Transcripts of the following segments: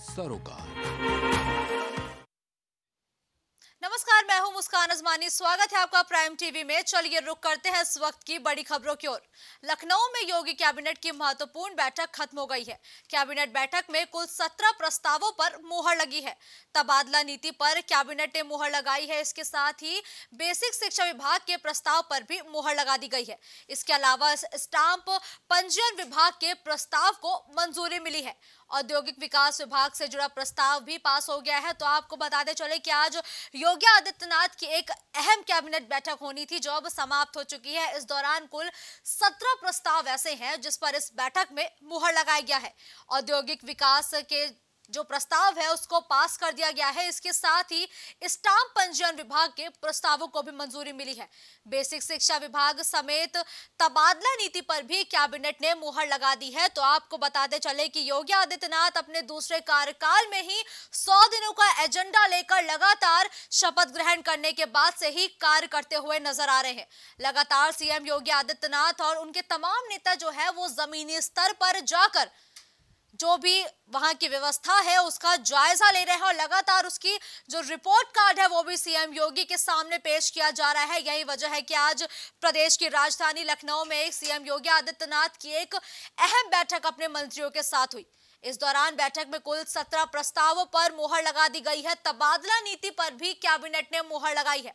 सरोकार। नमस्कार, मैं हूँ मुस्कान अजमानी स्वागत है आपका प्राइम टीवी में। चलिए रुक करते हैं इस वक्त की बड़ी खबरों की ओर। लखनऊ में योगी कैबिनेट की महत्वपूर्ण बैठक खत्म हो गई है। कैबिनेट बैठक में कुल सत्रह प्रस्तावों पर मुहर लगी है। तबादला नीति पर कैबिनेट ने मुहर लगाई है। इसके साथ ही बेसिक शिक्षा विभाग के प्रस्ताव पर भी मुहर लगा दी गई है। इसके अलावा स्टाम्प पंजीयन विभाग के प्रस्ताव को मंजूरी मिली है। औद्योगिक विकास विभाग से जुड़ा प्रस्ताव भी पास हो गया है। तो आपको बताते चले कि आज योगी आदित्यनाथ की एक अहम कैबिनेट बैठक होनी थी जो अब समाप्त हो चुकी है। इस दौरान कुल सत्रह प्रस्ताव ऐसे हैं जिस पर इस बैठक में मुहर लगाया गया है। औद्योगिक विकास के जो प्रस्ताव है उसको पास कर दिया गया है। इसके साथ ही स्टाम्प पंजीयन विभाग के प्रस्तावों को भी मंजूरी मिली है। बेसिक शिक्षा विभाग समेत तबादला नीति पर भी कैबिनेट ने मुहर लगा दी है। तो आपको बताते चले कि योगी आदित्यनाथ अपने दूसरे कार्यकाल में ही सौ दिनों का एजेंडा लेकर लगातार शपथ ग्रहण करने के बाद से ही कार्य करते हुए नज़र आ रहे हैं। लगातार सीएम योगी आदित्यनाथ और उनके तमाम नेता जो है वो जमीनी स्तर पर जाकर जो भी वहाँ की व्यवस्था है, उसका जायजा ले रहे हैं और लगातार उसकी जो रिपोर्ट कार्ड है, वो भी सीएम योगी के सामने पेश किया जा रहा है। यही वजह है कि आज प्रदेश की राजधानी लखनऊ में सीएम योगी आदित्यनाथ की एक अहम बैठक अपने मंत्रियों के साथ हुई। इस दौरान बैठक में कुल सत्रह प्रस्तावों पर मुहर लगा दी गई है। तबादला नीति पर भी कैबिनेट ने मुहर लगाई है।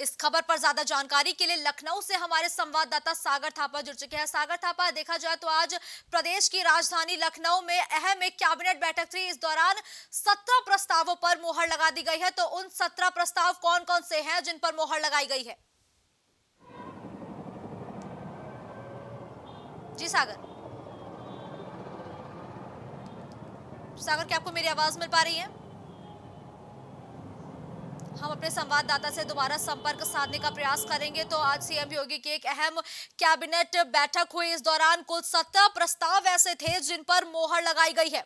इस खबर पर ज़्यादा जानकारी के लिए लखनऊ से हमारे संवाददाता सागर थापा जुड़ चुके हैं। सागर थापा, देखा जाए तो आज प्रदेश की राजधानी लखनऊ में अहम एक कैबिनेट बैठक थी। इस दौरान सत्रह प्रस्तावों पर मोहर लगा दी गई है। तो उन सत्रह प्रस्ताव कौन कौन से हैं जिन पर मोहर लगाई गई है? जी सागर। सागर, क्या आपको मेरी आवाज़ मिल पा रही है? हम अपने संवाददाता से दोबारा संपर्क साधने का प्रयास करेंगे। तो आज सीएम योगी की एक अहम कैबिनेट बैठक हुई। इस दौरान कुल सत्रह प्रस्ताव ऐसे थे जिन पर मोहर लगाई गई है।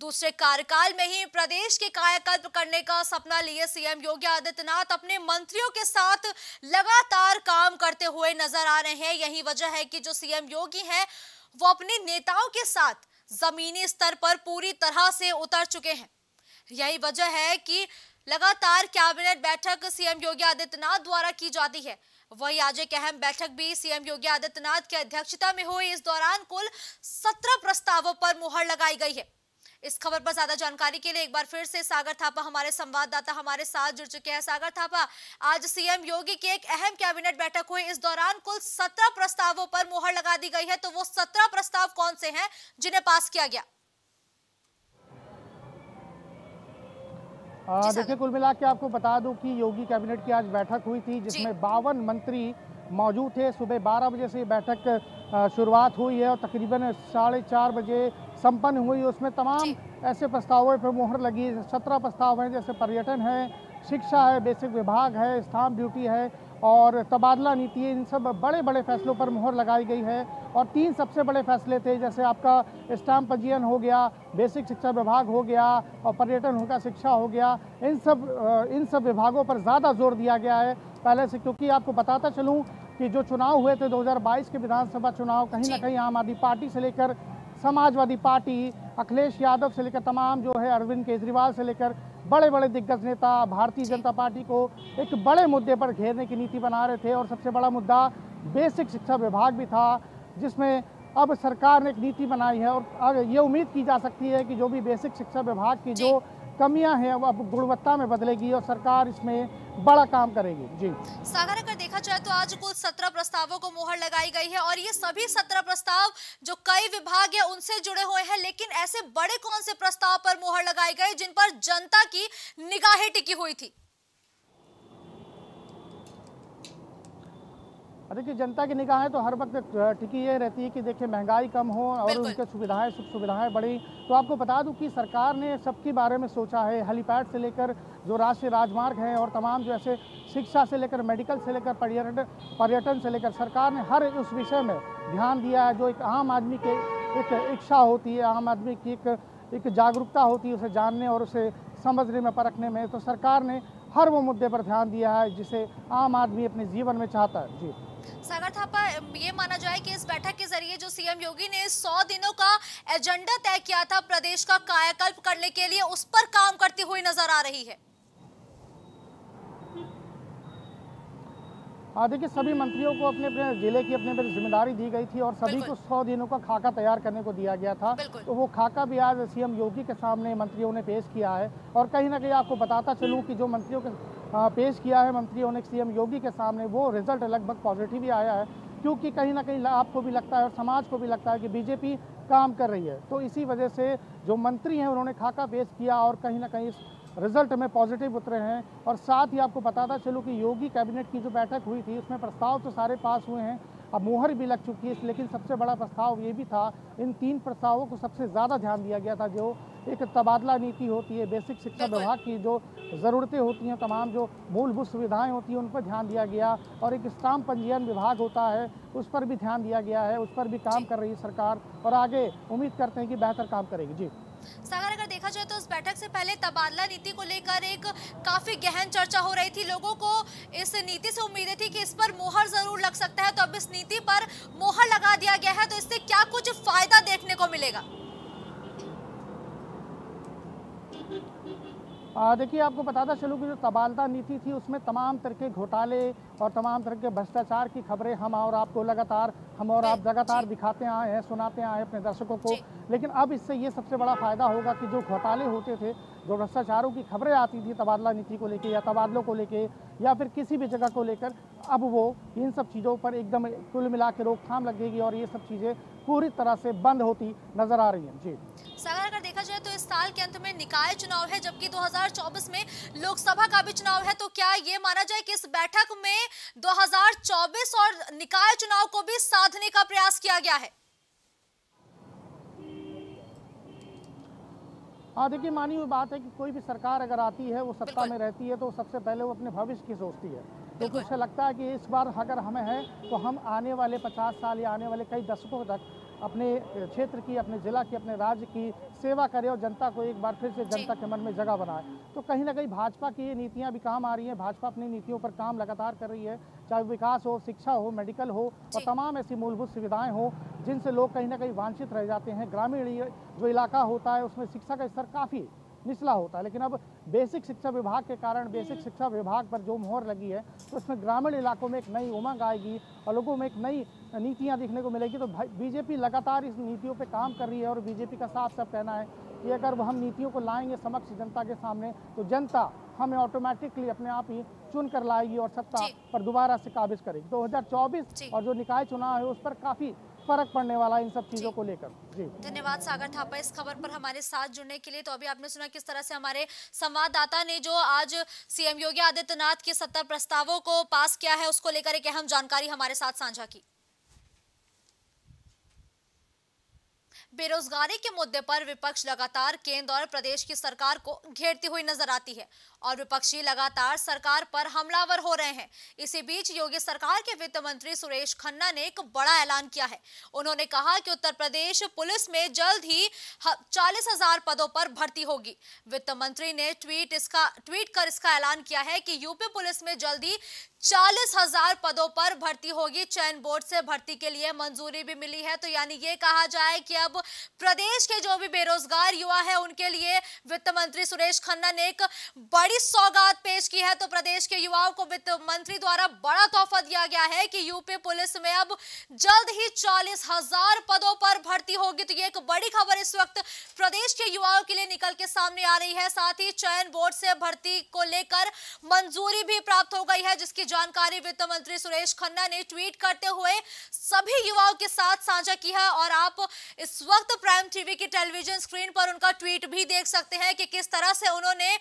दूसरे कार्यकाल में ही प्रदेश के कायाकल्प करने का सपना लिए सीएम योगी आदित्यनाथ अपने मंत्रियों के साथ लगातार काम करते हुए नज़र आ रहे हैं। यही वजह है कि जो सीएम योगी हैं, वो अपने नेताओं के साथ जमीनी स्तर पर पूरी तरह से उतर चुके हैं। यही वजह है कि लगातार कैबिनेट बैठक सीएम योगी आदित्यनाथ द्वारा की जाती है। वही आज एक अहम बैठक भी सीएम योगी आदित्यनाथ की अध्यक्षता में हुई। इस दौरान कुल सत्रह प्रस्तावों पर मुहर लगाई गई है। इस खबर पर ज़्यादा जानकारी के लिए एक बार फिर से सागर थापा हमारे संवाददाता हमारे साथ जुड़ चुके हैं। सागर थापा, आज सीएम योगी की एक अहम कैबिनेट बैठक हुई। इस दौरान कुल सत्रह प्रस्तावों पर मुहर लगा दी गई है। तो वो सत्रह प्रस्ताव कौन से हैं जिन्हें पास किया गया? देखिए कुल मिला के आपको बता दूँ कि योगी कैबिनेट की आज बैठक हुई थी जिसमें बावन मंत्री मौजूद थे। सुबह 12 बजे से बैठक शुरुआत हुई है और तकरीबन साढ़े चार बजे संपन्न हुई। उसमें तमाम ऐसे प्रस्तावों पर मुहर लगी। सत्रह प्रस्ताव हैं जैसे पर्यटन है शिक्षा है बेसिक विभाग है स्टाम्प ड्यूटी है और तबादला नीति इन सब बड़े बड़े फैसलों पर मोहर लगाई गई है और तीन सबसे बड़े फैसले थे जैसे आपका स्टाम्प पंजीयन हो गया बेसिक शिक्षा विभाग हो गया और पर्यटन होगा शिक्षा हो गया इन सब इन सब विभागों पर ज़्यादा ज़ोर दिया गया है। पहले से क्योंकि आपको बताता चलूँ कि जो चुनाव हुए थे 2022 के विधानसभा चुनाव कहीं ना कहीं आम आदमी पार्टी से लेकर समाजवादी पार्टी अखिलेश यादव से लेकर तमाम जो है अरविंद केजरीवाल से लेकर बड़े बड़े दिग्गज नेता भारतीय जनता पार्टी को एक बड़े मुद्दे पर घेरने की नीति बना रहे थे और सबसे बड़ा मुद्दा बेसिक शिक्षा विभाग भी था जिसमें अब सरकार ने एक नीति बनाई है और ये उम्मीद की जा सकती है कि जो भी बेसिक शिक्षा विभाग की जो कमियाँ हैं, अब गुणवत्ता में बदलेगी और सरकार इसमें बड़ा काम करेगी। जी। सागर, अगर देखा जाए तो आज कुल सत्रह प्रस्तावों को मोहर लगाई गई है और ये सभी सत्रह प्रस्ताव जो कई विभाग है, उनसे जुड़े हुए हैं, लेकिन ऐसे बड़े कौन से प्रस्ताव पर मोहर लगाई गई जिन पर जनता की निगाहें टिकी हुई थी? देखिए जनता की निगाहें तो हर वक्त टिकी ये रहती है कि देखिए महँगाई कम हो और उनके सुविधाएँ सुख सुविधाएँ बढ़ी। तो आपको बता दूँ कि सरकार ने सबके बारे में सोचा है हेलीपैड से लेकर जो राष्ट्रीय राजमार्ग हैं और तमाम जो ऐसे शिक्षा से लेकर मेडिकल से लेकर पर्यटन पर्यटन से लेकर सरकार ने हर उस विषय में ध्यान दिया है जो एक आम आदमी के एक इच्छा होती है आम आदमी की एक एक जागरूकता होती है उसे जानने और उसे समझने में परखने में। तो सरकार ने हर वो मुद्दे पर ध्यान दिया है जिसे आम आदमी अपने जीवन में चाहता है। जी। सागर थापा, ये माना जाए कि इस बैठक के ज़रिए जो सीएम योगी ने सौ दिनों का एजेंडा तय किया था प्रदेश का कायाकल्प करने के लिए, उस पर काम करती हुई नज़र आ रही है। देखिए सभी मंत्रियों को अपने अपने ज़िले की अपने अपनी ज़िम्मेदारी दी गई थी और सभी को सौ दिनों का खाका तैयार करने को दिया गया था। तो वो खाका भी आज सीएम योगी के सामने मंत्रियों ने पेश किया है और कहीं ना कहीं आपको बताता चलूँ कि जो मंत्रियों के पेश किया है मंत्रियों ने सीएम योगी के सामने वो रिज़ल्ट लगभग पॉजिटिव ही आया है। क्योंकि कहीं ना कहीं आपको भी लगता है और समाज को भी लगता है कि बीजेपी काम कर रही है। तो इसी वजह से जो मंत्री हैं उन्होंने खाका पेश किया और कहीं ना कहीं रिज़ल्ट में पॉजिटिव उतरे हैं और साथ ही आपको बताता चलूँ कि योगी कैबिनेट की जो बैठक हुई थी उसमें प्रस्ताव तो सारे पास हुए हैं। अब मोहर भी लग चुकी है लेकिन सबसे बड़ा प्रस्ताव ये भी था इन तीन प्रस्तावों को सबसे ज़्यादा ध्यान दिया गया था जो एक तबादला नीति होती है बेसिक शिक्षा विभाग की जो ज़रूरतें होती हैं तमाम जो मूलभूत सुविधाएँ होती हैं उन पर ध्यान दिया गया और एक स्टाम्प पंजीयन विभाग होता है उस पर भी ध्यान दिया गया है उस पर भी काम कर रही है सरकार और आगे उम्मीद करते हैं कि बेहतर काम करेगी। जी। सागर, अगर देखा जाए तो इस बैठक से पहले तबादला नीति को लेकर एक काफ़ी गहन चर्चा हो रही थी। लोगों को इस नीति से उम्मीदें थी कि इस पर मोहर ज़रूर लग सकता है। तो अब इस नीति पर मोहर लगा दिया गया है तो इससे क्या कुछ फ़ायदा देखने को मिलेगा आ, देखिए आपको बताता चलूँ कि जो तबादला नीति थी उसमें तमाम तरह के घोटाले और तमाम तरह के भ्रष्टाचार की खबरें हम और आपको लगातार हम और आप लगातार दिखाते आए हैं सुनाते आए हैं अपने दर्शकों को। लेकिन अब इससे ये सबसे बड़ा फ़ायदा होगा कि जो घोटाले होते थे जो भ्रष्टाचारों की खबरें आती थी तबादला नीति को लेकर या तबादलों को लेके या फिर किसी भी जगह को लेकर अब वो इन सब चीज़ों पर एकदम कुल मिला के रोकथाम लगेगी और ये सब चीज़ें पूरी तरह से बंद होती नज़र आ रही हैं। जी। सागर, अगर देखा जाए तो इस साल के अंत में निकाय चुनाव है, जबकि 2024 में लोकसभा का भी चुनाव है तो क्या ये माना जाए कि इस बैठक में 2024 और निकाय चुनाव को भी साधने का प्रयास किया गया है? हाँ देखिए मानी हुई बात है कि कोई भी सरकार अगर आती है वो सत्ता में रहती है तो सबसे पहले वो अपने भविष्य की सोचती है। तो मुझे लगता है कि इस बार अगर हमें है तो हम आने वाले पचास साल या आने वाले कई दशकों तक अपने क्षेत्र की अपने जिला की अपने राज्य की सेवा करें और जनता को एक बार फिर से जनता के मन में जगह बनाए। तो कहीं ना कहीं भाजपा की ये नीतियाँ भी काम आ रही हैं। भाजपा अपनी नीतियों पर काम लगातार कर रही है। चाहे विकास हो शिक्षा हो मेडिकल हो और तमाम ऐसी मूलभूत सुविधाएँ हो जिनसे लोग कहीं ना कहीं वांछित रह जाते हैं। ग्रामीण जो इलाका होता है उसमें शिक्षा का स्तर काफ़ी निचला होता है। लेकिन अब बेसिक शिक्षा विभाग के कारण बेसिक शिक्षा विभाग पर जो मोहर लगी है तो उसमें ग्रामीण इलाकों में एक नई उमंग आएगी और लोगों में एक नई नीतियाँ देखने को मिलेगी। तो बीजेपी लगातार इस नीतियों पर काम कर रही है और बीजेपी का साफ़ साफ़ कहना है कि अगर हम नीतियों को लाएँगे समक्ष जनता के सामने तो जनता हमें ऑटोमेटिकली अपने आप ही चुन कर लाएगी और सत्ता पर दोबारा से काबिज करेगी। 2024 जी। और जो निकाय चुनाव है उस पर काफ़ी फ़र्क पड़ने वाला इन सब चीज़ों को लेकर। जी। धन्यवाद सागर थापा इस खबर पर हमारे साथ जुड़ने के लिए। तो अभी आपने सुना किस तरह से हमारे संवाददाता ने जो आज सीएम योगी आदित्यनाथ के सत्तर प्रस्तावों को पास किया है उसको लेकर एक अहम जानकारी हमारे साथ साझा की। बेरोजगारी के मुद्दे पर विपक्ष लगातार केंद्र और प्रदेश की सरकार को घेरती हुई नज़र आती है और विपक्षी लगातार सरकार पर हमलावर हो रहे हैं। इसी बीच योगी सरकार के वित्त मंत्री सुरेश खन्ना ने एक बड़ा ऐलान किया है। उन्होंने कहा कि उत्तर प्रदेश पुलिस में जल्द ही चालीस हज़ार पदों पर भर्ती होगी। वित्त मंत्री ने ट्वीट इसका, ट्वीट कर इसका ऐलान किया है कि यूपी पुलिस में जल्दी चालीस हज़ार पदों पर भर्ती होगी। चयन बोर्ड से भर्ती के लिए मंजूरी भी मिली है। तो यानी ये कहा जाए कि अब प्रदेश के जो भी बेरोजगार युवा है, उनके लिए वित्त मंत्री सुरेश खन्ना ने एक बड़ी सौगात पेश की है। तो प्रदेश के युवाओं को वित्त मंत्री द्वारा बड़ा तोहफा दिया गया है कि यूपी पुलिस में अब जल्द ही चालीस हज़ार पदों पर भर्ती होगी। तो ये एक बड़ी खबर इस वक्त प्रदेश के युवाओं के लिए निकल के सामने आ रही है। साथ ही चयन बोर्ड से भर्ती को लेकर मंजूरी भी प्राप्त हो गई है, जिसकी जानकारी वित्त मंत्री सुरेश खन्ना ने ट्वीट करते हुए सभी युवाओं के साथ साझा की है और आप इस वक्त प्राइम टीवी की टेलीविज़न स्क्रीन पर उनका ट्वीट भी देख सकते हैं कि किस तरह से उन्होंने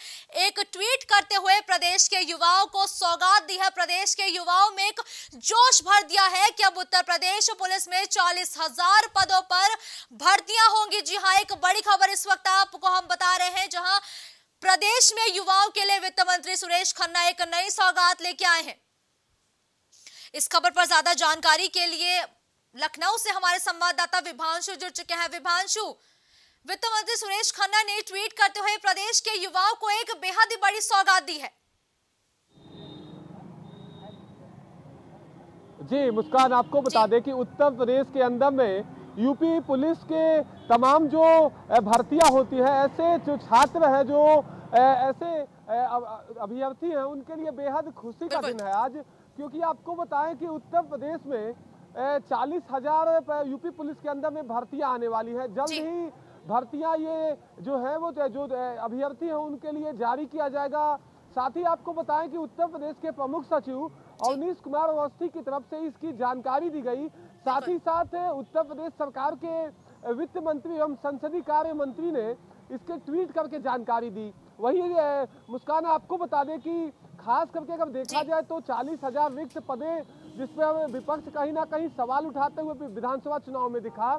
एक ट्वीट करते हुए प्रदेश के युवाओं को सौगात दी है। प्रदेश के युवाओं में एक जोश भर दिया है कि अब उत्तर प्रदेश पुलिस में चालीस हज़ार पदों पर भर्तियाँ होंगी। जी हाँ एक बड़ी खबर इस वक्त आपको हम बता रहे हैं, जहाँ प्रदेश में युवाओं के लिए वित्त मंत्री सुरेश खन्ना एक नई सौगात लेके आए हैं। इस खबर पर ज़्यादा जानकारी के लिए लखनऊ से हमारे संवाददाता विभांशु जुड़ चुके हैं। विभांशु वित्त मंत्री सुरेश खन्ना ने ट्वीट करते हुए प्रदेश के युवाओं को एक बेहद ही बड़ी सौगात दी है। जी मुस्कान आपको बता दें कि उत्तर प्रदेश के अंदर में यूपी पुलिस के तमाम जो भर्तियाँ होती है ऐसे जो छात्र हैं जो ऐसे अभ्यर्थी हैं उनके लिए बेहद खुशी का दिन है आज क्योंकि आपको बताएँ कि उत्तर प्रदेश में चालीस हज़ार यूपी पुलिस के अंदर में भर्तियाँ आने वाली है। जल्द ही भर्तियाँ ये जो है वो जो अभ्यर्थी हैं उनके लिए जारी किया जाएगा। साथ ही आपको बताएँ कि उत्तर प्रदेश के प्रमुख सचिव अवनीश कुमार अवस्थी की तरफ़ से इसकी जानकारी दी गई साथ ही साथ उत्तर प्रदेश सरकार के वित्त मंत्री एवं संसदीय कार्य मंत्री ने इसके ट्वीट करके जानकारी दी। वही मुस्कान आपको बता दें कि खास करके अगर देखा जाए तो चालीस हज़ार रिक्त पदे जिसपे हमें विपक्ष कहीं ना कहीं सवाल उठाते हुए विधानसभा चुनाव में दिखा।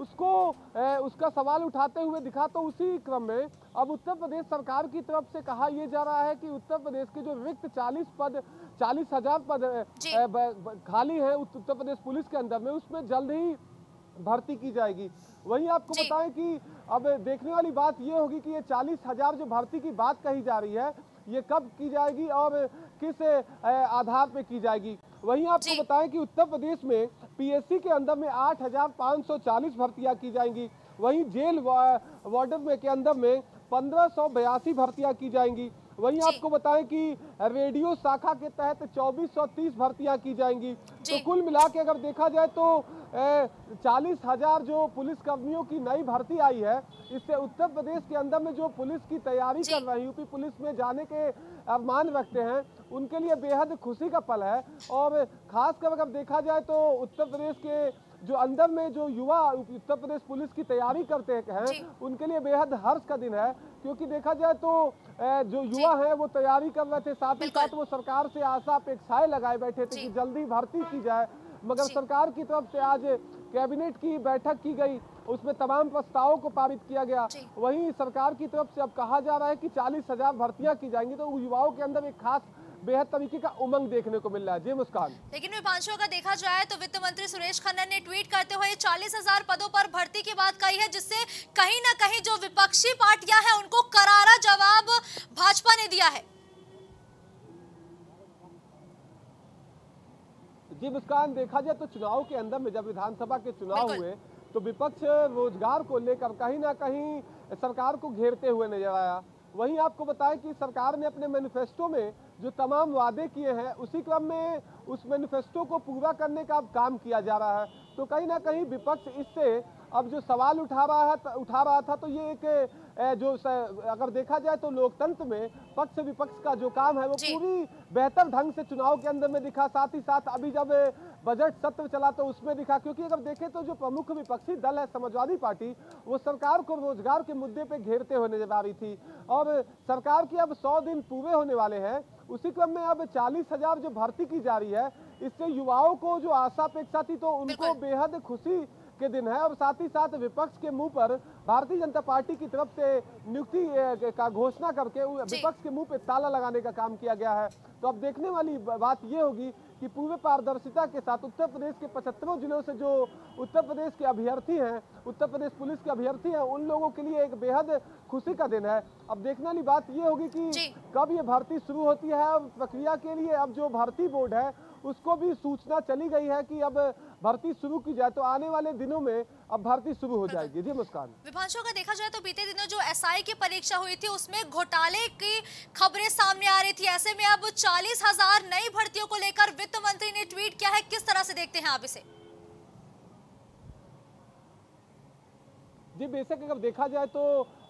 उसको अ, उसका सवाल उठाते हुए दिखा तो उसी क्रम में अब उत्तर प्रदेश सरकार की तरफ़ से कहा यह जा रहा है कि उत्तर प्रदेश के जो रिक्त 40 पद चालीस हज़ार पद जी। ब- ब- खाली है उत- उत्तर प्रदेश पुलिस के अंदर में उसमें जल्द ही भर्ती की जाएगी। वहीं आपको बताएँ कि अब देखने वाली बात ये होगी कि ये चालीस हज़ार जो भर्ती की बात कही जा रही है ये कब की जाएगी और किस आधार पे की जाएगी? वहीं आपको बताएँ कि उत्तर प्रदेश में पीएससी के अंदर में 8,540 भर्तियाँ की जाएँगी। वहीं जेल वार्डन में के अंदर में पंद्रह भर्तियाँ की जाएँगी। वहीं आपको बताएँ कि रेडियो शाखा के तहत 2430 भर्तियाँ की जाएँगी। तो कुल मिला के अगर देखा जाए तो चालीस हज़ार जो पुलिस कर्मियों की नई भर्ती आई है इससे उत्तर प्रदेश के अंदर में जो पुलिस की तैयारी कर रहे हैं यूपी पुलिस में जाने के अरमान रखते हैं उनके लिए बेहद खुशी का पल है। और खासकर अगर देखा जाए तो उत्तर प्रदेश के जो अंदर में जो युवा उत्तर प्रदेश पुलिस की तैयारी करते हैं उनके लिए बेहद हर्ष का दिन है। क्योंकि देखा जाए तो जो युवा है वो तैयारी कर रहे थे साथ ही साथ वो सरकार से आशा अपेक्षाएँ लगाए बैठे थे कि जल्दी भर्ती की जाए। मगर सरकार की तरफ़ से आज कैबिनेट की बैठक की गई उसमें तमाम प्रस्तावों को पारित किया गया। वहीं सरकार की तरफ़ से अब कहा जा रहा है कि चालीस हज़ार भर्तियाँ की जाएँगी तो युवाओं के अंदर एक खास बेहद तरीके का उमंग देखने को मिल रहा है। जी मुस्कान। लेकिन विपांशु अगर देखा जाए तो वित्त मंत्री सुरेश खन्ना ने ट्वीट करते हुए चालीस हज़ार पदों पर भर्ती की बात कही है जिससे कहीं ना कहीं जो विपक्षी पार्टियाँ हैं उनको करारा जवाब भाजपा ने दिया है। जी मुस्कान देखा जाए तो चुनाव के अंदर में जब विधानसभा के चुनाव हुए तो विपक्ष रोज़गार को लेकर कहीं ना कहीं सरकार को घेरते हुए नज़र आया। वहीं आपको बताएँ कि सरकार ने अपने मैनिफेस्टो में जो तमाम वादे किए हैं उसी क्रम में उस मैनिफेस्टो को पूरा करने का अब काम किया जा रहा है। तो कहीं ना कहीं विपक्ष इससे अब जो सवाल उठा रहा है उठा रहा था तो ये एक जो अगर देखा जाए तो लोकतंत्र में पक्ष विपक्ष का जो काम है वो पूरी बेहतर ढंग से चुनाव के अंदर में दिखा साथ ही साथ अभी जब बजट सत्र चला तो उसमें दिखा क्योंकि अगर देखें तो जो प्रमुख विपक्षी दल है समाजवादी पार्टी वो सरकार को रोज़गार के मुद्दे पे घेरते हुए नज़र आ रही थी। और सरकार की अब सौ दिन पूरे होने वाले हैं उसी क्रम में अब चालीस हज़ार जो भर्ती की जा रही है इससे युवाओं को जो आशा अपेक्षा थी तो उनको बेहद खुशी के दिन है। और साथ ही साथ विपक्ष के मुँह पर भारतीय जनता पार्टी की तरफ़ से नियुक्ति का घोषणा करके विपक्ष के मुँह पे ताला लगाने का काम किया गया है। तो अब देखने वाली बात ये होगी कि पूरे पारदर्शिता के साथ उत्तर प्रदेश के पचहत्तरों जिलों से जो उत्तर प्रदेश के अभ्यर्थी हैं उत्तर प्रदेश पुलिस के अभ्यर्थी हैं उन लोगों के लिए एक बेहद खुशी का दिन है। अब देखने वाली बात ये होगी कि कब ये भर्ती शुरू होती है और प्रक्रिया के लिए अब जो भर्ती बोर्ड है उसको भी सूचना चली गई है कि अब भर्ती शुरू की जाए तो आने वाले दिनों में अब भर्ती शुरू हो जाएगी। जी मुस्कान। विभांशु अगर देखा जाए तो बीते दिनों जो एसआई की परीक्षा हुई थी उसमें घोटाले की खबरें सामने आ रही थी। ऐसे में अब चालीस हज़ार नई भर्तियों को लेकर वित्त मंत्री ने ट्वीट किया है। किस तरह से देखते हैं आप इसे? जी बेशक अगर देखा जाए तो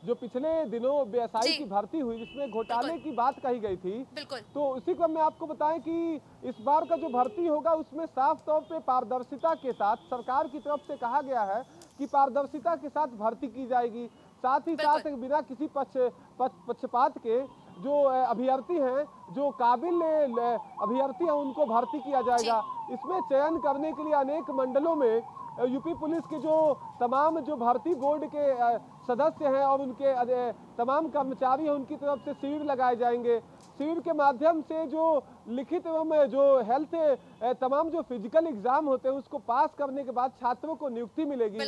जो पिछले दिनों जी। की भर्ती हुई जिसमें घोटाले की बात कही गई थी बिल्कुल। तो उसी क्रम में आपको बताएँ कि इस बार का जो भर्ती होगा उसमें साफ़ तौर पे पारदर्शिता के साथ सरकार की तरफ़ से कहा गया है कि पारदर्शिता के साथ भर्ती की जाएगी। साथ ही साथ बिना किसी पक्ष पक्ष- पक्षपात के जो अभ्यर्थी हैं जो काबिल अभ्यर्थी हैं उनको भर्ती किया जाएगा। इसमें चयन करने के लिए अनेक मंडलों में यूपी पुलिस के जो तमाम जो भर्ती बोर्ड के सदस्य हैं और उनके तमाम कर्मचारी हैं उनकी तरफ़ से शिविर लगाए जाएँगे। शिविर के माध्यम से जो लिखित एवं जो हेल्थ तमाम जो फ़िज़िकल एग्ज़ाम होते हैं उसको पास करने के बाद छात्रों को नियुक्ति मिलेगी।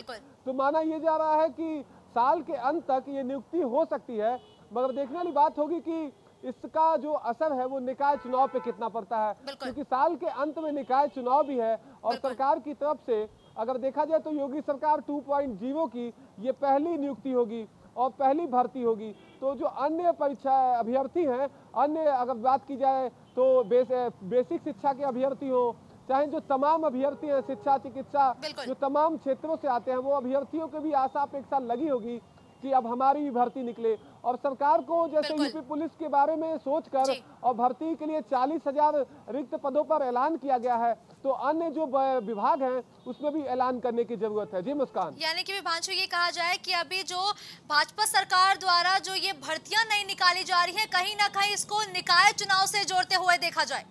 तो माना यह जा रहा है कि साल के अंत तक ये नियुक्ति हो सकती है मगर देखने वाली बात होगी कि इसका जो असर है वो निकाय चुनाव पे कितना पड़ता है। क्योंकि साल के अंत में निकाय चुनाव भी है और सरकार की तरफ़ से अगर देखा जाए तो योगी सरकार 2.0 की ये पहली नियुक्ति होगी और पहली भर्ती होगी। तो जो अन्य परीक्षा अभ्यर्थी हैं अन्य अगर बात की जाए तो बेस, बेसिक शिक्षा के अभ्यर्थी हो चाहे जो तमाम अभ्यर्थी हैं शिक्षा चिकित्सा जो तमाम क्षेत्रों से आते हैं वो अभ्यर्थियों के भी आशा अपेक्षा लगी होगी कि अब हमारी भी भर्ती निकले। और सरकार को जैसे यूपी पुलिस के बारे में सोचकर। और भर्ती के लिए चालीस हज़ार रिक्त पदों पर ऐलान किया गया है तो अन्य जो विभाग हैं उसमें भी ऐलान करने की ज़रूरत है। जी मुस्कान। यानी कि विभांशु ये कहा जाए कि अभी जो भाजपा सरकार द्वारा जो ये भर्तियाँ नहीं निकाली जा रही है कहीं ना कहीं इसको निकाय चुनाव से जोड़ते हुए देखा जाए।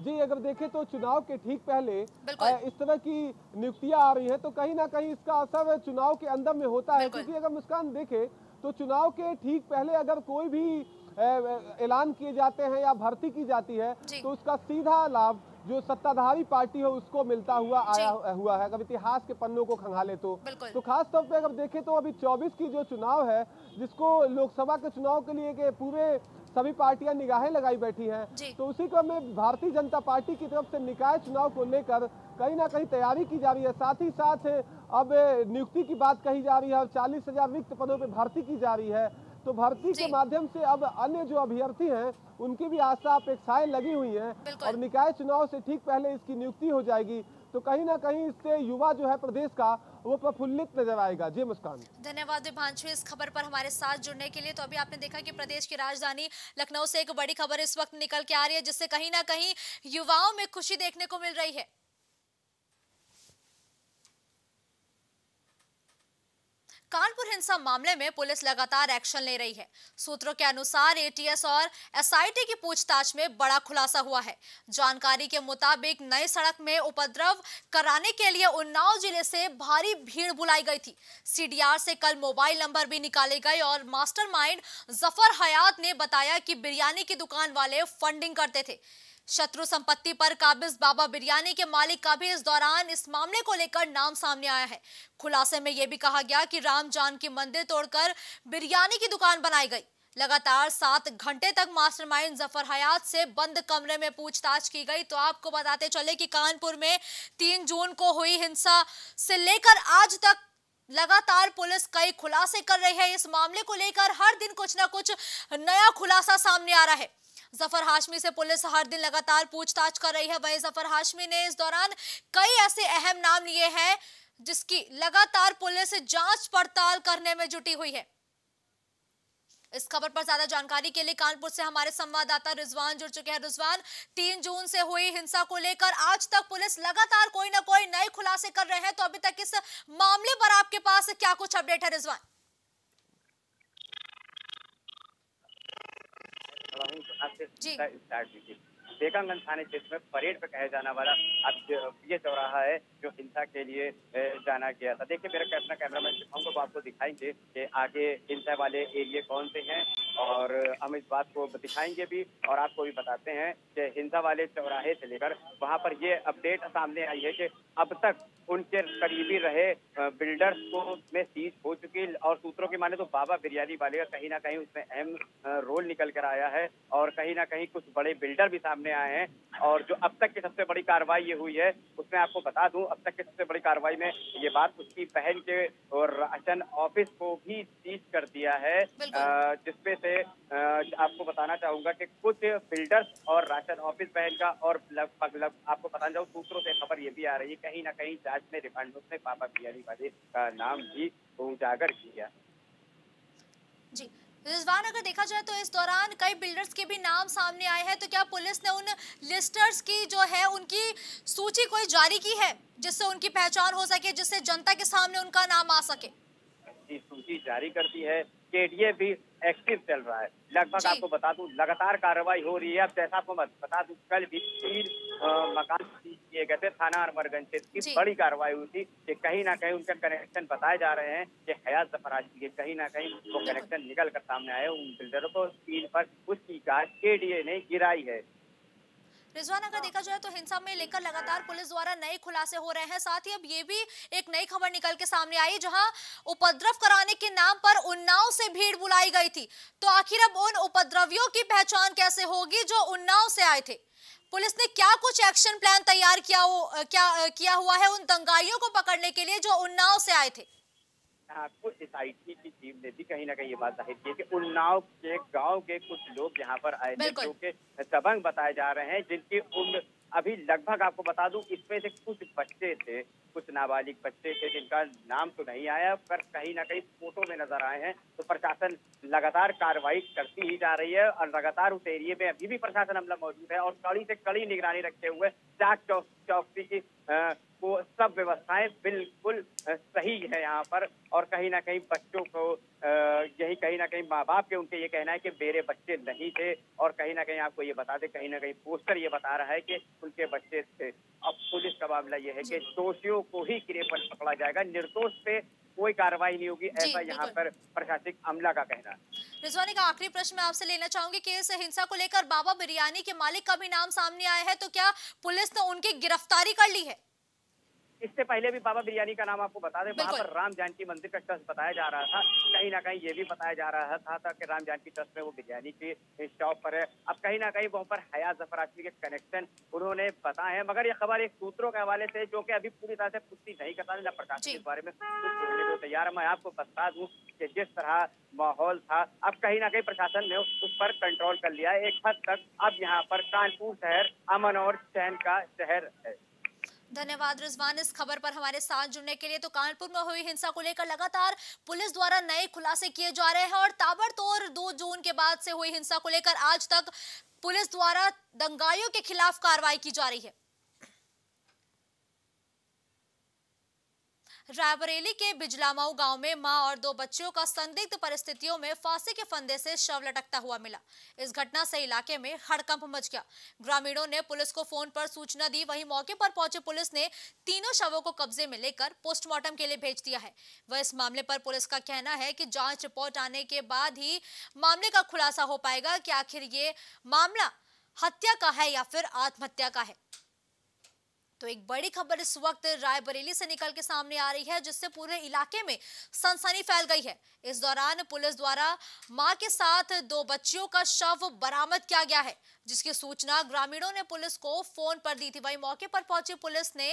जी अगर देखें तो चुनाव के ठीक पहले इस तरह की नियुक्तियाँ आ रही हैं तो कहीं ना कहीं इसका असर चुनाव के अंदर में होता है। क्योंकि अगर मुस्कान देखे तो चुनाव के ठीक पहले अगर कोई भी ऐलान किए जाते हैं या भर्ती की जाती है तो उसका सीधा लाभ जो सत्ताधारी पार्टी है उसको मिलता हुआ आया हुआ है। अगर इतिहास के पन्नों को खंगाले तो। तो खास तौर पे अगर देखें तो अभी 24 की जो चुनाव है जिसको लोकसभा के चुनाव के लिए के पूरे सभी पार्टियाँ निगाहें लगाई बैठी हैं। तो उसी क्रम में भारतीय जनता पार्टी की तरफ़ से निकाय चुनाव को लेकर कहीं ना कहीं तैयारी की जा रही है। साथ ही साथ अब नियुक्ति की बात कही जा रही है और चालीस हज़ार रिक्त पदों पर भर्ती की जा रही है। तो भर्ती के माध्यम से अब अन्य जो अभ्यर्थी हैं उनकी भी आशा अपेक्षाएँ लगी हुई हैं। और निकाय चुनाव से ठीक पहले इसकी नियुक्ति हो जाएगी। तो कहीं ना कहीं इससे युवा जो है प्रदेश का वो प्रफुल्लित नज़र आएगा जी मुस्कान धन्यवाद विभांशु इस खबर पर हमारे साथ जुड़ने के लिए। तो अभी आपने देखा कि प्रदेश की राजधानी लखनऊ से एक बड़ी खबर इस वक्त निकल के आ रही है, जिससे कहीं ना कहीं युवाओं में खुशी देखने को मिल रही है। कानपुर हिंसा मामले में पुलिस लगातार एक्शन ले रही है। सूत्रों के अनुसार एटीएस और एसआईटी की पूछताछ में बड़ा खुलासा हुआ है। जानकारी के मुताबिक नई सड़क में उपद्रव कराने के लिए उन्नाव ज़िले से भारी भीड़ बुलाई गई थी। सीडीआर से कल मोबाइल नंबर भी निकाले गए और मास्टरमाइंड ज़फ़र हयात ने बताया कि बिरयानी की दुकान वाले फंडिंग करते थे। शत्रु संपत्ति पर काबिज बाबा बिरयानी के मालिक का भी इस दौरान इस मामले को लेकर नाम सामने आया है। खुलासे में यह भी कहा गया कि राम जानकी मंदिर तोड़कर बिरयानी की दुकान बनाई गई। लगातार सात घंटे तक मास्टरमाइंड ज़फ़र हयात से बंद कमरे में पूछताछ की गई। तो आपको बताते चले कि कानपुर में तीन जून को हुई हिंसा से लेकर आज तक लगातार पुलिस कई खुलासे कर रही है। इस मामले को लेकर हर दिन कुछ ना कुछ नया खुलासा सामने आ रहा है। ज़फ़र हाशमी से पुलिस हर दिन लगातार पूछताछ कर रही है। वहीं ज़फ़र हाशमी ने इस दौरान कई ऐसे अहम नाम लिए हैं, जिसकी लगातार पुलिस जाँच पड़ताल करने में जुटी हुई है। इस खबर पर ज़्यादा जानकारी के लिए कानपुर से हमारे संवाददाता रिजवान जुड़ चुके हैं। रिजवान, तीन जून से हुई हिंसा को लेकर आज तक पुलिस लगातार कोई ना कोई नए खुलासे कर रहे हैं। तो अभी तक इस मामले पर आपके पास क्या कुछ अपडेट है रिजवान? जी। स्टार्ट कीजिए बेगमगंज थाने क्षेत्र में परेड पे कहे जाना वाला अब ये चौराहा है जो हिंसा के लिए जाना गया था देखिए मेरा अपना कैमरामैन शिवम को आपको दिखाएँगे कि आगे हिंसा वाले एरिए कौन से हैं और हम इस बात को दिखाएँगे भी और आपको भी बताते हैं कि हिंसा वाले चौराहे से लेकर वहाँ पर ये अपडेट सामने आई है कि अब तक उनके करीबी रहे बिल्डर्स को में सीज हो चुकी और सूत्रों की माने तो बाबा बिरयानी वाले का कहीं ना कहीं उसमें अहम रोल निकल कर आया है और कहीं ना कहीं कुछ बड़े बिल्डर भी सामने आए हैं और जो अब तक की सबसे बड़ी कार्रवाई ये हुई है उसमें आपको बता दूँ अब तक की सबसे बड़ी कार्रवाई में ये बात उसकी बहन के और राशन ऑफ़िस को भी सीज कर दिया है जिसपे से आपको बताना चाहूँगा कि कुछ बिल्डर्स और राशन ऑफ़िस बहन का और लगभग लग, आपको बताना चाहूँ सूत्रों से खबर ये भी आ रही है कहीं ना कहीं जाँच में रिमांड में पापा बिहारी वाले का नाम भी उजागर किया। जी रिजवान अगर देखा जाए तो इस दौरान कई बिल्डर्स के भी नाम सामने आए हैं तो क्या पुलिस ने उन लिस्टर्स की जो है उनकी सूची कोई जारी की है जिससे उनकी पहचान हो सके जिससे जनता के सामने उनका नाम आ सके? सूची जारी करती है। केडीए भी एक्टिव चल रहा है। लगभग आपको बता दूँ लगातार कार्रवाई हो रही है। अब जैसा आपको बता दूँ कल भी तीन मकान सीज किए गए थे। थाना अरमरगंज से। इसकी बड़ी कार्रवाई हुई थी कि कहीं ना कहीं उनका कनेक्शन बताए जा रहे हैं कि हयात जफराज के कहीं ना कहीं वो कनेक्शन निकल कर सामने आए उन बिल्डरों को स्क्रीन पर उसकी कार के ने गिराई है। रिजवान, अगर देखा जाए तो हिंसा में लेकर लगातार पुलिस द्वारा नए खुलासे हो रहे हैं। साथ ही अब ये भी एक नई खबर निकल के सामने आई, जहाँ उपद्रव कराने के नाम पर उन्नाव से भीड़ बुलाई गई थी। तो आखिर अब उन उपद्रवियों की पहचान कैसे होगी जो उन्नाव से आए थे? पुलिस ने क्या कुछ एक्शन प्लान तैयार किया क्या, किया हुआ है उन दंगाइयों को पकड़ने के लिए जो उन्नाव से आए थे? आपको एस आई टी की टीम ने भी कहीं ना कहीं ये बात ज़ाहिर की कि उन्नाव के गाँव के कुछ लोग यहाँ पर आए थे जो के दबंग बताए जा रहे हैं जिनकी उम्र अभी लगभग आपको बता दूँ इसमें से कुछ बच्चे थे कुछ नाबालिग बच्चे थे जिनका नाम तो नहीं आया पर कहीं ना कहीं फ़ोटो में नज़र आए हैं तो प्रशासन लगातार कार्रवाई करती ही जा रही है और लगातार उस एरिए में अभी भी प्रशासन अमला मौजूद है और कड़ी से कड़ी निगरानी रखते हुए चाक चौक चौकसी की को सब व्यवस्थाएँ बिल्कुल सही है यहाँ पर। और कहीं ना कहीं बच्चों को यही कहीं ना कहीं माँ बाप के उनके ये कहना है कि मेरे बच्चे नहीं थे। और कहीं ना कहीं आपको ये बता दें कहीं ना कहीं पोस्टर ये बता रहा है कि उनके बच्चे थे। अब पुलिस का मामला ये है कि दोषियों को ही किरे पर पकड़ा जाएगा। निर्दोष पे कोई कार्रवाई नहीं होगी ऐसा यहाँ पर प्रशासनिक अमला का कहना है। रिजवानी का आखिरी प्रश्न मैं आपसे लेना चाहूँगी कि इस हिंसा को लेकर बाबा बिरयानी के मालिक का भी नाम सामने आया है। तो क्या पुलिस ने उनकी गिरफ्तारी कर ली है? इससे पहले भी बाबा बिरयानी का नाम आपको बता दें वहाँ पर राम जानकी मंदिर का ट्रस्ट बताया जा रहा था। कहीं ना कहीं ये भी बताया जा रहा था, था कि राम जानकी ट्रस्ट में वो बिरयानी की शॉप पर है। अब कहीं ना कहीं वहाँ पर हयात ज़फ़र आजमी के कनेक्शन उन्होंने बताए हैं। मगर ये खबर एक सूत्रों के हवाले से जो कि अभी पूरी तरह से पुष्टि नहीं करता न प्रकाशन के बारे में तैयार मैं आपको बता दूँ कि जिस तरह माहौल था अब कहीं ना कहीं प्रशासन ने उस पर कंट्रोल कर लिया एक हद तक अब यहाँ पर कानपुर शहर अमन और चैन का शहर है। धन्यवाद रिजवान, इस खबर पर हमारे साथ जुड़ने के लिए तो कानपुर में हुई हिंसा को लेकर लगातार पुलिस द्वारा नए खुलासे किए जा रहे हैं और ताबड़तोड़ दो जून के बाद से हुई हिंसा को लेकर आज तक पुलिस द्वारा दंगाइयों के खिलाफ कार्रवाई की जा रही है। रायबरेली के बिजलामाऊ गाँव में माँ और दो बच्चियों का संदिग्ध परिस्थितियों में फांसी के फंदे से शव लटकता हुआ मिला। इस घटना से इलाके में हड़कंप मच गया। ग्रामीणों ने पुलिस को फ़ोन पर सूचना दी। वहीं मौके पर पहुँचे पुलिस ने तीनों शवों को कब्जे में लेकर पोस्टमार्टम के लिए भेज दिया है। वह इस मामले पर पुलिस का कहना है कि जाँच रिपोर्ट आने के बाद ही मामले का खुलासा हो पाएगा कि आखिर ये मामला हत्या का है या फिर आत्महत्या का है। तो एक बड़ी खबर इस वक्त रायबरेली से निकल के सामने आ रही है, जिससे पूरे इलाके में सनसनी फैल गई है। इस दौरान पुलिस द्वारा माँ के साथ दो बच्चियों का शव बरामद किया गया है, जिसकी सूचना ग्रामीणों ने पुलिस को फ़ोन पर दी थी। वही मौके पर पहुँची पुलिस ने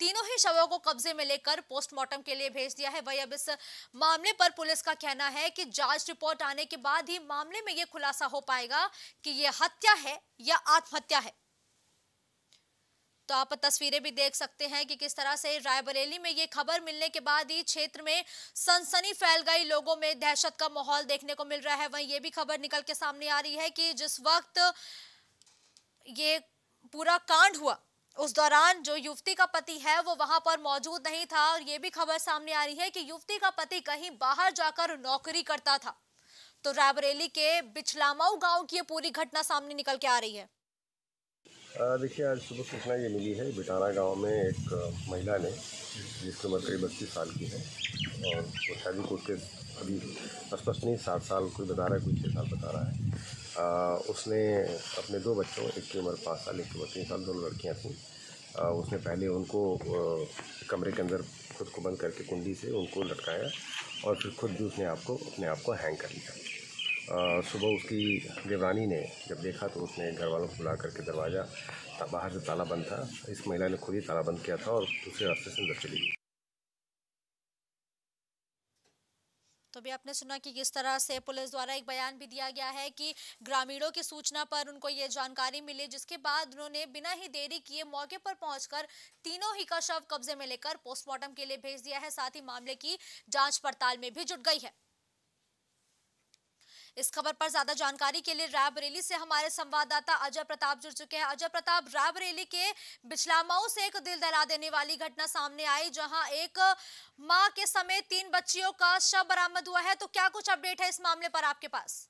तीनों ही शवों को कब्जे में लेकर पोस्टमार्टम के लिए भेज दिया है। वही अब इस मामले पर पुलिस का कहना है कि जाँच रिपोर्ट आने के बाद ही मामले में यह खुलासा हो पाएगा कि यह हत्या है या आत्महत्या है। तो आप तस्वीरें भी देख सकते हैं कि किस तरह से रायबरेली में ये खबर मिलने के बाद ही क्षेत्र में सनसनी फैल गई। लोगों में दहशत का माहौल देखने को मिल रहा है। वहीं ये भी खबर निकल के सामने आ रही है कि जिस वक्त ये पूरा कांड हुआ, उस दौरान जो युवती का पति है, वो वहाँ पर मौजूद नहीं था और ये भी खबर सामने आ रही है कि युवती का पति कहीं बाहर जाकर नौकरी करता था। तो रायबरेली के बिछलामाऊ गाँव की ये पूरी घटना सामने निकल के आ रही है। देखिए आज सुबह सूचना ये मिली है बिटाना गाँव में एक महिला ने जिसकी उम्र करीब बत्तीस साल की है और वो शादी को के अभी स्पष्ट नहीं सात साल कोई बता रहा है कोई छः साल बता रहा है। आ, उसने अपने दो बच्चों एक की उम्र पाँच साल एक की उम्र तीन साल दोनों लड़कियाँ थीं। उसने पहले उनको कमरे के अंदर खुद को बंद करके कुंडी से उनको लटकाया और फिर खुद भी उसने आपको अपने आप को हैंग कर लिया। सुबह उसकी देवरानी ने जब देखा तो उसने घर वालों को बुला करके दरवाज़ा बाहर से ताला बंद था। इस महिला ने खुद ही ताला बंद किया था और दूसरे रास्ते से अंदर चली गई। तो भी आपने सुना कि किस तरह से पुलिस द्वारा एक बयान भी दिया गया है कि ग्रामीणों की सूचना पर उनको ये जानकारी मिली, जिसके बाद उन्होंने बिना ही देरी किए मौके पर पहुंचकर तीनों ही का शव कब्जे में लेकर पोस्टमार्टम के लिए भेज दिया है। साथ ही मामले की जाँच पड़ताल में भी जुट गई है। इस खबर पर ज़्यादा जानकारी के लिए रायबरेली से हमारे संवाददाता अजय प्रताप जुड़ चुके हैं। अजय प्रताप रायबरेली के बिछलामाऊ से एक दिल दहला देने वाली घटना सामने आई, जहाँ एक माँ के समेत तीन बच्चियों का शव बरामद हुआ है। तो क्या कुछ अपडेट है इस मामले पर आपके पास?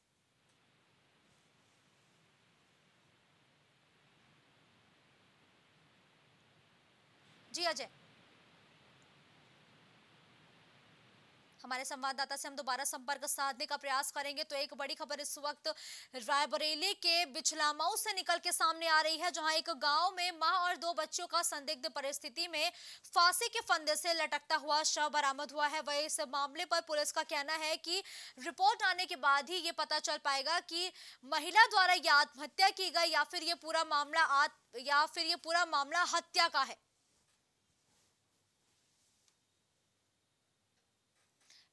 जी, अजय। हमारे संवाददाता से हम दोबारा संपर्क साधने का प्रयास करेंगे। तो एक बड़ी खबर इस वक्त रायबरेली के बिछलामाऊ से निकल के सामने आ रही है, जहाँ एक गाँव में माँ और दो बच्चों का संदिग्ध परिस्थिति में फांसी के फंदे से लटकता हुआ शव बरामद हुआ है। वही इस मामले पर पुलिस का कहना है कि रिपोर्ट आने के बाद ही ये पता चल पाएगा कि महिला द्वारा यह आत्महत्या की गई या फिर ये पूरा मामला आत, या फिर ये पूरा मामला हत्या का है।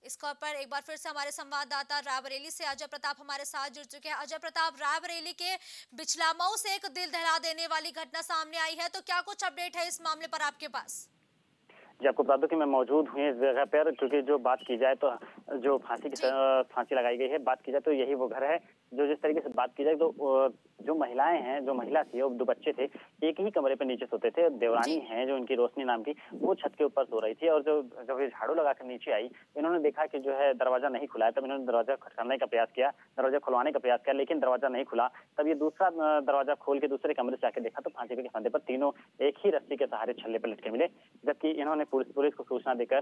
इस खबर पर एक बार फिर से हमारे संवाददाता रायबरेली से अजय प्रताप हमारे साथ जुड़ चुके हैं। अजय प्रताप रायबरेली के बिचलामऊ से एक दिल दहला देने वाली घटना सामने आई है तो क्या कुछ अपडेट है इस मामले पर आपके पास? जी आपको बता दूँ कि मैं मौजूद हुई इस जगह पर क्योंकि जो बात की जाए तो जो फांसी की फांसी लगाई गई है बात की जाए तो यही वो घर है जो जिस तरीके से बात की जाए तो जो महिलाएँ हैं जो महिला थी और दो बच्चे थे एक ही कमरे पर नीचे सोते थे। देवरानी हैं जो उनकी रोशनी नाम की वो छत के ऊपर सो रही थी और जो जब ये झाड़ू लगाकर नीचे आई इन्होंने देखा कि जो है दरवाज़ा नहीं खुला है तब इन्होंने दरवाज़ा खटकाने का प्रयास किया दरवाज़ा खुलवाने का प्रयास किया लेकिन दरवाज़ा नहीं खुला। तब ये दूसरा दरवाज़ा खोल के दूसरे कमरे से आके देखा तो फांसी के फंदे पर तीनों एक ही रस्सी के सहारे छल्ले पर लटके मिले जबकि इन्होंने पुलिस पुलिस को सूचना देकर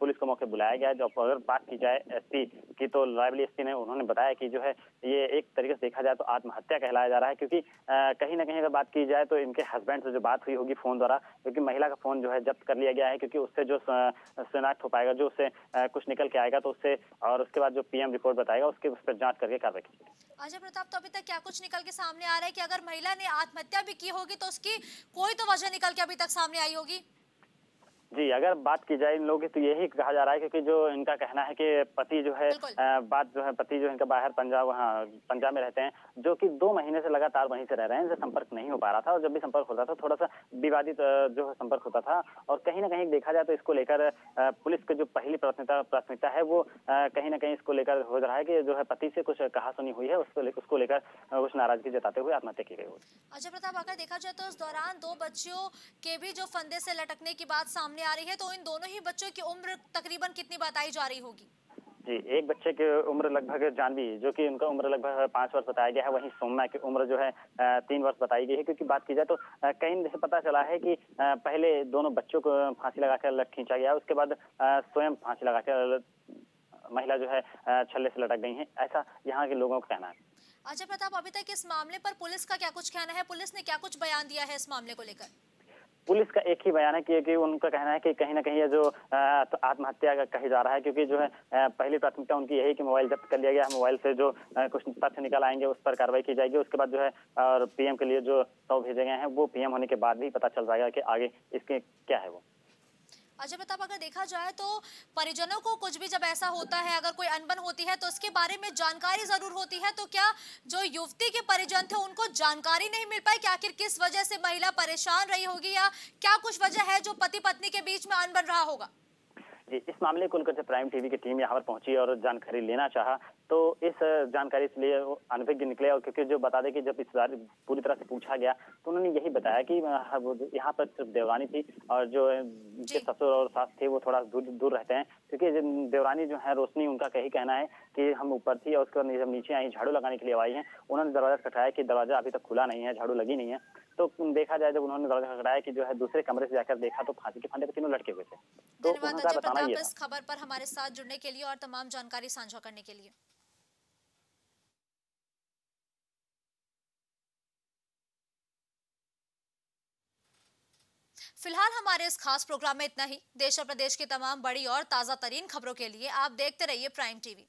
पुलिस को मौके बुलाया गया जब अगर बात की जाए एसपी की तो रायबली एसपी ने उन्होंने बताया कि जो है ये एक तरीके से देखा जाए तो आत्महत्या कहलाया जा रहा है, क्योंकि कहीं ना कहीं अगर बात की जाए तो इनके हस्बैंड से जो बात हुई होगी फ़ोन द्वारा, क्योंकि महिला का फ़ोन जो है जब्त कर लिया गया है, क्योंकि उससे जो शिनाख्त हो पाएगा, जो उससे कुछ निकल के आएगा तो उससे और उसके बाद जो पीएम रिपोर्ट बताएगा, उसके उस पर जाँच करके कार्रवाई की अजय प्रताप तो अभी तक क्या कुछ निकल के सामने आ रहा है की अगर महिला ने आत्महत्या भी की होगी तो उसकी कोई तो वजह निकल के अभी तक सामने आई होगी? जी अगर बात की जाए इन लोगों की तो यही कहा जा रहा है क्योंकि जो इनका कहना है कि पति जो है बात जो है पति जो इनका बाहर पंजाब वहाँ पंजाब में रहते हैं जो कि दो महीने से लगातार वहीं से रह रहे हैं इनसे संपर्क नहीं हो पा रहा था और जब भी संपर्क होता था थोड़ा सा विवादित जो है संपर्क होता था और कहीं ना कहीं देखा जाए तो इसको लेकर पुलिस की जो पहली प्राथमिकता प्राथमिकता है वो कहीं ना कहीं इसको लेकर हो रहा है कि जो है पति से कुछ कहा सुनी हुई है उसको उसको लेकर कुछ नाराज़गी जताते हुए आत्महत्या की गई अजय प्रताप अगर देखा जाए तो इस दौरान दो बच्चियों के भी जो फंदे से लटकने की बात सामने सामने आ रही है तो इन दोनों ही बच्चों की उम्र तकरीबन कितनी बताई जा रही होगी? जी एक बच्चे की उम्र लगभग जानवी जो कि उनका उम्र लगभग पाँच वर्ष बताया गया है वहीं सोमना की उम्र जो है तीन वर्ष बताई गई है। क्योंकि बात की जाए तो कहीं से पता चला है कि पहले दोनों बच्चों को फांसी लगाकर खींचा गया उसके बाद स्वयं फांसी लगाकर महिला जो है छल्ले से लटक गई है। ऐसा यहाँ के लोगों का कहना है। अजय प्रताप अभी तक इस मामले पर पुलिस का क्या कुछ कहना है? पुलिस ने क्या कुछ बयान दिया है इस मामले को लेकर? पुलिस का एक ही बयान है कि, कि उनका कहना है कि कहीं ना कहीं ये जो तो आत्महत्या कही जा रहा है क्योंकि जो है पहली प्राथमिकता उनकी यही कि मोबाइल जब्त कर लिया गया मोबाइल से जो कुछ तथ्य निकल आएँगे उस पर कार्रवाई की जाएगी उसके बाद जो है और पीएम के लिए जो सौ भेजे गए हैं वो पीएम होने के बाद भी पता चल जाएगा कि आगे इसके क्या है वो। अजय प्रताप, अगर देखा जाए तो परिजनों को कुछ भी जब ऐसा होता है, अगर कोई अनबन होती है तो उसके बारे में जानकारी ज़रूर होती है। तो क्या जो युवती के परिजन थे, उनको जानकारी नहीं मिल पाई कि आखिर किस वजह से महिला परेशान रही होगी या क्या कुछ वजह है जो पति पत्नी के बीच में अनबन रहा होगा? इस मामले को लेकर प्राइम टीवी की टीम यहाँ पर पहुँची और जानकारी लेना चाहा तो इस जानकारी से लिए अनभिज्ञ निकले और क्योंकि जो बता दें कि जब इस बार पूरी तरह से पूछा गया तो उन्होंने यही बताया कि यहाँ पर सिर्फ़ देवरानी थी और जो उनके ससुर और सास थे वो थोड़ा दूर दूर रहते हैं। क्योंकि देवरानी जो है रोशनी उनका कही कहना है कि हम ऊपर थी और उसके बाद जब नीचे आई झाड़ू लगाने के लिए आई है। उन्होंने दरवाज़ा खटाया कि दरवाज़ा अभी तक खुला नहीं है झाड़ू लगी नहीं है। तो देखा जाए जब उन्होंने दरवाज़ा खड़काया कि जो है दूसरे कमरे से जाकर देखा तो फांसी के फंदे पर तीनों लटके हुए थे। तो बताना इस खबर पर हमारे साथ जुड़ने के लिए और तमाम जानकारी साझा करने के लिए। फ़िलहाल हमारे इस खास प्रोग्राम में इतना ही। देश और प्रदेश की तमाम बड़ी और ताज़ा तरीन खबरों के लिए आप देखते रहिए प्राइम टीवी।